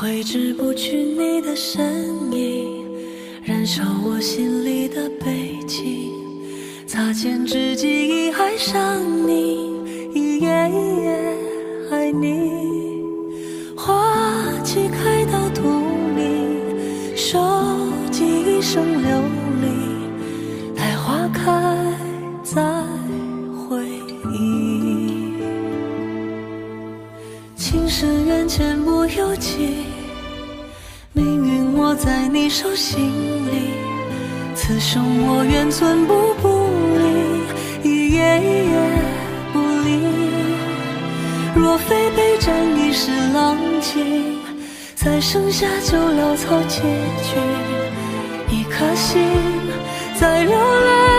挥之不去你的身影，燃烧我心里的悲情。擦肩之际已爱上你，一夜一夜爱你。花期开到荼蘼，收集一生流离，待花开再回忆。情深缘浅不由己，在你手心里，此生我愿寸步不离，一夜一夜不离。若非备战一时浪迹，再剩下就潦草结局。一颗心在流泪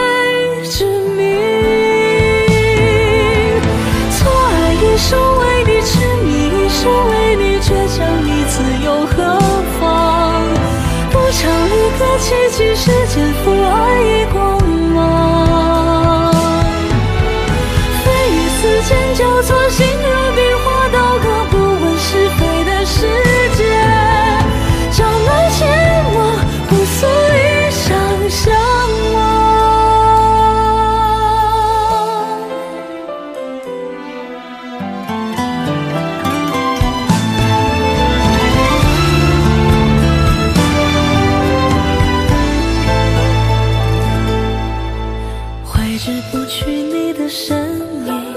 挥之不去你的身影，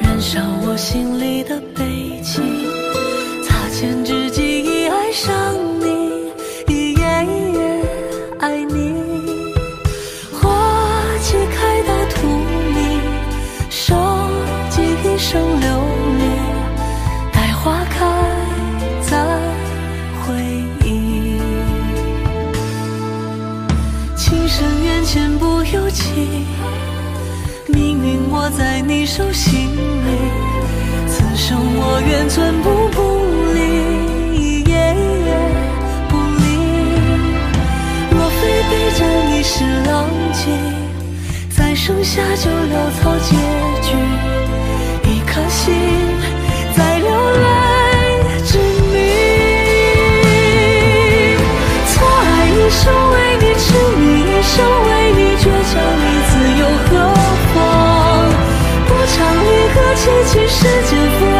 燃烧我心里的悲情。擦肩之际已爱上你，一夜一夜爱你。花期开到荼蘼，收集一生流离，待花开再回忆。情深缘浅不由己，握在你手心里，此生我愿寸步不离，夜夜不离。若非背着你是浪迹，在盛夏就潦草结局。一颗心其实，这。